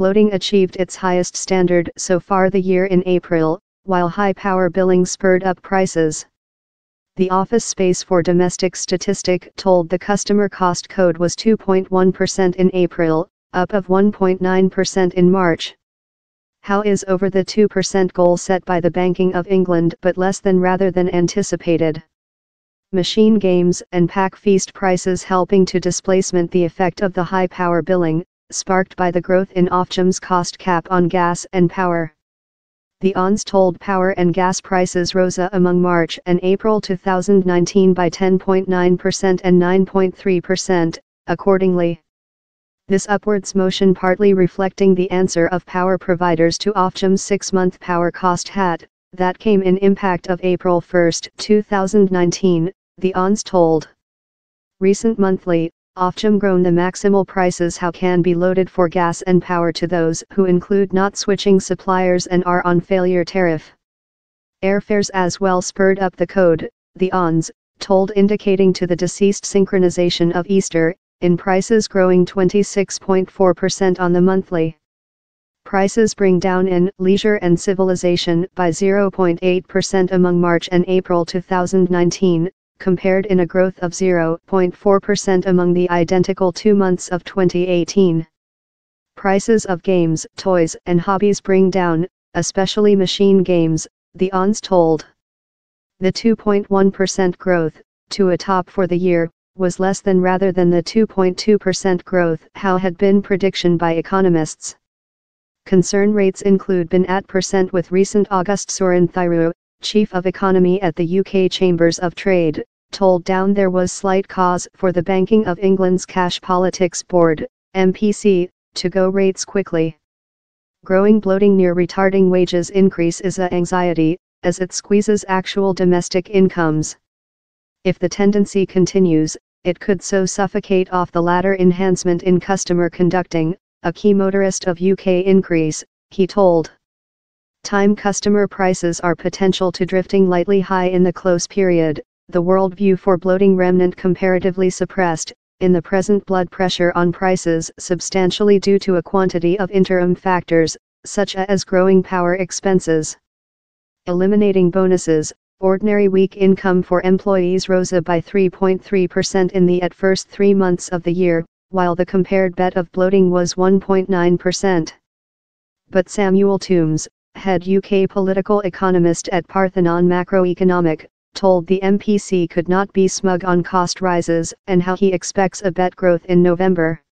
bloating achieved its highest standard so far the year in April, while high power billing spurred up prices. The Office Space for Domestic statistic told the customer cost code was 2.1% in April, up of 1.9% in March. How is over the 2% goal set by the Banking of England but less than rather than anticipated. Machine games and pack feast prices helping to displacement the effect of the high power billing, sparked by the growth in Ofgem's cost cap on gas and power. The ONS told power and gas prices rose among March and April 2019 by 10.9% and 9.3%, accordingly. This upwards motion partly reflecting the answer of power providers to Ofgem's six-month power cost hat, that came in impact of April 1, 2019, the ONS told. Recent monthly, Ofgem grown the maximal prices how can be loaded for gas and power to those who include not switching suppliers and are on failure tariff. Airfares as well spurred up the code, the ONS, told indicating to the deceased synchronization of Easter, in prices growing 26.4% on the monthly. Prices bring down in leisure and civilization by 0.8% among March and April 2019, compared in a growth of 0.4% among the identical two months of 2018. Prices of games, toys and hobbies bring down, especially machine games, the ONS told. The 2.1% growth, to a top for the year, was less than rather than the 2.2% growth how had been prediction by economists. Concern rates include been at percent with recent August Suren Thiru, Chief of Economy at the UK Chambers of Trade, told down there was slight cause for the Banking of England's Cash Politics Board, MPC, to go rates quickly. Growing bloating near retarding wages increase is a anxiety, as it squeezes actual domestic incomes. If the tendency continues, it could so suffocate off the latter enhancement in customer conducting, a key motorist of UK increase, he told. Time customer prices are potential to drifting lightly high in the close period, the worldview for bloating remnant comparatively suppressed, in the present blood pressure on prices substantially due to a quantity of interim factors, such as growing power expenses. Eliminating bonuses, ordinary week income for employees rose by 3.3% in the at first three months of the year, while the compared bet of bloating was 1.9%. But Samuel Tombs, head UK political economist at Parthenon Macroeconomic, told the MPC could not be smug on cost rises and how he expects a bet growth in November.